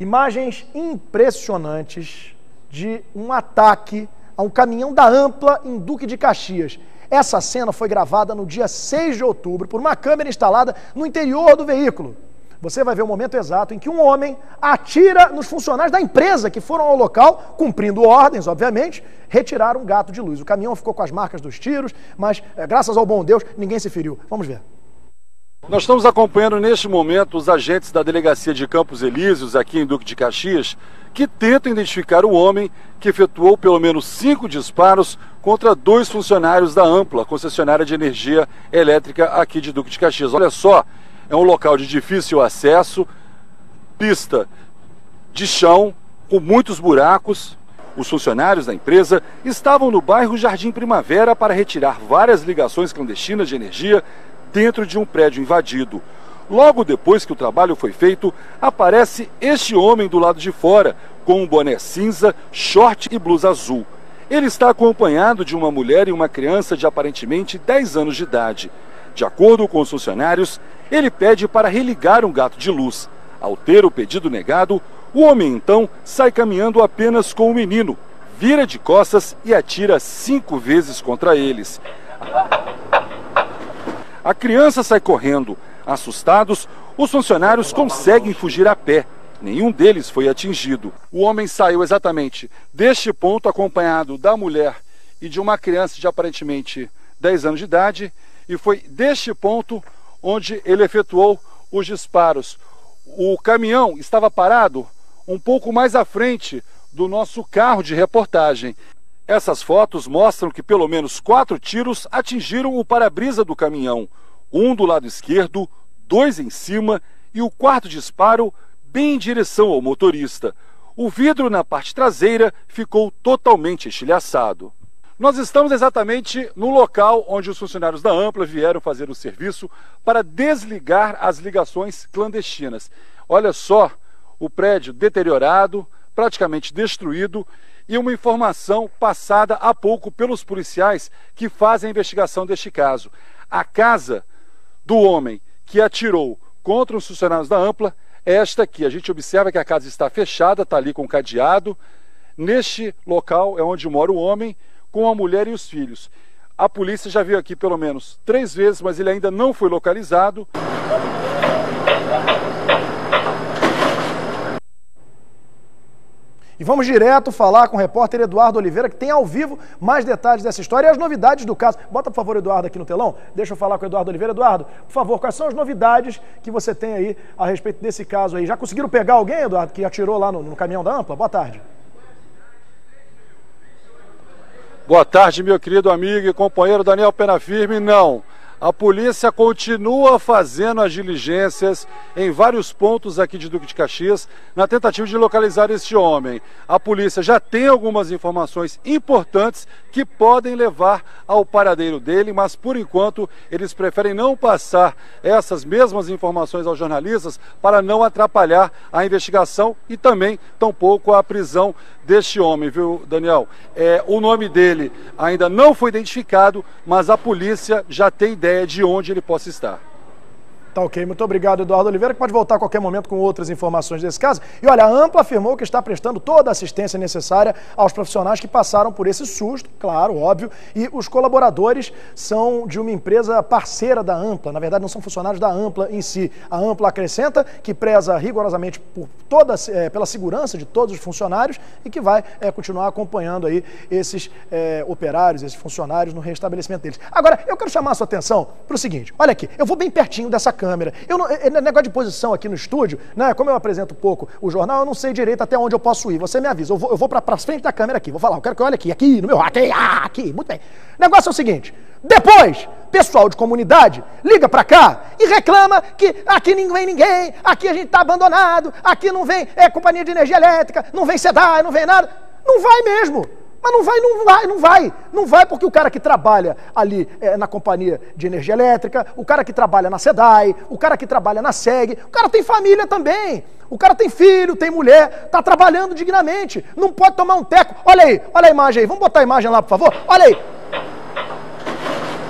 Imagens impressionantes de um ataque a um caminhão da Ampla em Duque de Caxias. Essa cena foi gravada no dia 6 de outubro por uma câmera instalada no interior do veículo. Você vai ver o momento exato em que um homem atira nos funcionários da empresa que foram ao local, cumprindo ordens, obviamente, retirar um gato de luz. O caminhão ficou com as marcas dos tiros, mas eh, graças ao bom Deus, ninguém se feriu. Vamos ver. Nós estamos acompanhando neste momento os agentes da delegacia de Campos Elíseos, aqui em Duque de Caxias, que tentam identificar o homem que efetuou pelo menos cinco disparos contra dois funcionários da Ampla, concessionária de energia elétrica aqui de Duque de Caxias. Olha só, é um local de difícil acesso, pista de chão, com muitos buracos. Os funcionários da empresa estavam no bairro Jardim Primavera para retirar várias ligações clandestinas de energia dentro de um prédio invadido. Logo depois que o trabalho foi feito, aparece este homem do lado de fora, com um boné cinza, short e blusa azul. Ele está acompanhado de uma mulher e uma criança de aparentemente 10 anos de idade. De acordo com os funcionários, ele pede para religar um gato de luz. Ao ter o pedido negado, o homem então sai caminhando apenas com o menino, vira de costas e atira cinco vezes contra eles. A criança sai correndo. Assustados, os funcionários conseguem fugir a pé. Nenhum deles foi atingido. O homem saiu exatamente deste ponto, acompanhado da mulher e de uma criança de aparentemente 10 anos de idade, e foi deste ponto onde ele efetuou os disparos. O caminhão estava parado um pouco mais à frente do nosso carro de reportagem. Essas fotos mostram que pelo menos quatro tiros atingiram o para-brisa do caminhão. Um do lado esquerdo, dois em cima e o quarto disparo bem em direção ao motorista. O vidro na parte traseira ficou totalmente estilhaçado. Nós estamos exatamente no local onde os funcionários da Ampla vieram fazer o serviço para desligar as ligações clandestinas. Olha só o prédio deteriorado, praticamente destruído e uma informação passada há pouco pelos policiais que fazem a investigação deste caso. A casa do homem que atirou contra os funcionários da Ampla é esta aqui. A gente observa que a casa está fechada, está ali com cadeado. Neste local é onde mora o homem com a mulher e os filhos. A polícia já veio aqui pelo menos três vezes, mas ele ainda não foi localizado. E vamos direto falar com o repórter Eduardo Oliveira, que tem ao vivo mais detalhes dessa história e as novidades do caso. Bota, por favor, Eduardo aqui no telão. Deixa eu falar com o Eduardo Oliveira. Eduardo, por favor, quais são as novidades que você tem aí a respeito desse caso aí? Já conseguiram pegar alguém, Eduardo, que atirou lá no, no caminhão da Ampla? Boa tarde. Boa tarde, meu querido amigo e companheiro Daniel Penafirme. Não. A polícia continua fazendo as diligências em vários pontos aqui de Duque de Caxias na tentativa de localizar este homem. A polícia já tem algumas informações importantes que podem levar ao paradeiro dele, mas por enquanto eles preferem não passar essas mesmas informações aos jornalistas para não atrapalhar a investigação e também tampouco a prisão deste homem, viu, Daniel? É, o nome dele ainda não foi identificado, mas a polícia já tem ideia ideia de onde ele possa estar. Tá ok, muito obrigado, Eduardo Oliveira, que pode voltar a qualquer momento com outras informações desse caso. E olha, a Ampla afirmou que está prestando toda a assistência necessária aos profissionais que passaram por esse susto, claro, óbvio, e os colaboradores são de uma empresa parceira da Ampla, na verdade não são funcionários da Ampla em si. A Ampla acrescenta que preza rigorosamente por toda, é, pela segurança de todos os funcionários e que vai é, continuar acompanhando aí esses é, operários, esses funcionários no restabelecimento deles. Agora, eu quero chamar a sua atenção para o seguinte, olha aqui, eu vou bem pertinho dessa câmera câmera. Eu não, é, é negócio de posição aqui no estúdio, né? Como eu apresento pouco o jornal, eu não sei direito até onde eu posso ir. Você me avisa. Eu vou, eu vou para frente da câmera aqui. Vou falar, eu quero que olhe aqui, aqui, no meu aqui, ah, aqui. Muito bem. Negócio é o seguinte: depois, pessoal de comunidade liga para cá e reclama que aqui não vem ninguém, aqui a gente está abandonado, aqui não vem é, companhia de energia elétrica, não vem SEDAI, não vem nada. Não vai mesmo. Mas não vai, não vai, não vai. Não vai porque o cara que trabalha ali é, na companhia de energia elétrica, o cara que trabalha na SEDAI, o cara que trabalha na SEG, o cara tem família também. O cara tem filho, tem mulher, está trabalhando dignamente. Não pode tomar um teco. Olha aí, olha a imagem aí. Vamos botar a imagem lá, por favor. Olha aí.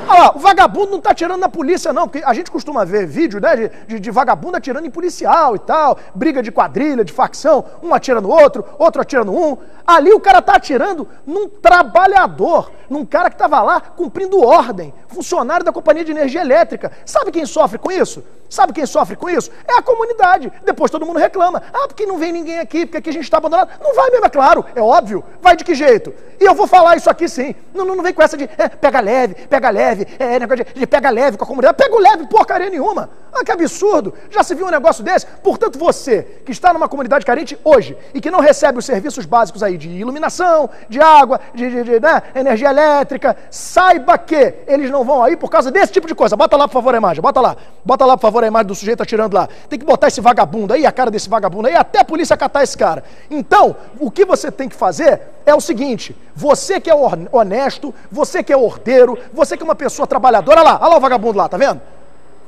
Olha lá, o vagabundo não tá atirando na polícia, não, porque a gente costuma ver vídeo, né, de, de, vagabundo atirando em policial e tal, briga de quadrilha, de facção, um atira no outro, outro atira no um. Ali o cara tá atirando num trabalhador, num cara que tava lá cumprindo ordem, funcionário da companhia de energia elétrica. Sabe quem sofre com isso? Sabe quem sofre com isso? É a comunidade. Depois todo mundo reclama. Ah, porque não vem ninguém aqui, porque aqui a gente está abandonado. Não vai mesmo, é claro, é óbvio. Vai de que jeito? E eu vou falar isso aqui sim. Não, não, não vem com essa de é, pega leve, pega leve, é, negócio de, de pega leve com a comunidade. Pega leve, porcaria nenhuma. Ah, que absurdo. Já se viu um negócio desse? Portanto, você que está numa comunidade carente hoje e que não recebe os serviços básicos aí de iluminação, de água, de, de, de né, energia elétrica, saiba que eles não vão aí por causa desse tipo de coisa. Bota lá, por favor, a imagem. Bota lá. Bota lá, por favor, a imagem do sujeito atirando lá. Tem que botar esse vagabundo aí, a cara desse vagabundo aí, até a polícia catar esse cara. Então, o que você tem que fazer é o seguinte: você que é honesto, você que é ordeiro, você que é uma pessoa trabalhadora, olha lá, olha lá o vagabundo lá, tá vendo?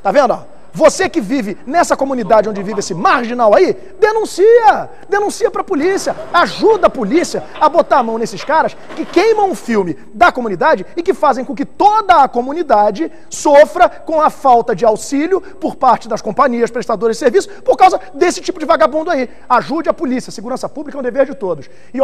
Tá vendo? Você que vive nessa comunidade onde vive esse marginal aí, denuncia, denuncia para a polícia, ajuda a polícia a botar a mão nesses caras que queimam o filme da comunidade e que fazem com que toda a comunidade sofra com a falta de auxílio por parte das companhias prestadoras de serviço por causa desse tipo de vagabundo aí. Ajude a polícia, segurança pública é um dever de todos. E